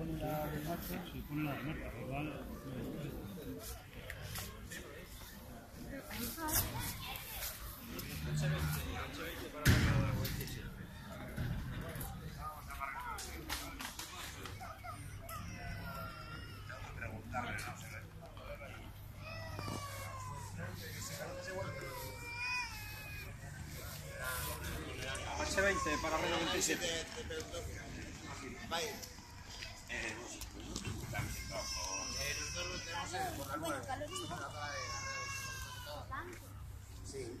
pone la marca, igual. H20 para Renault 27. Bueno, Carlos dijo. Sí.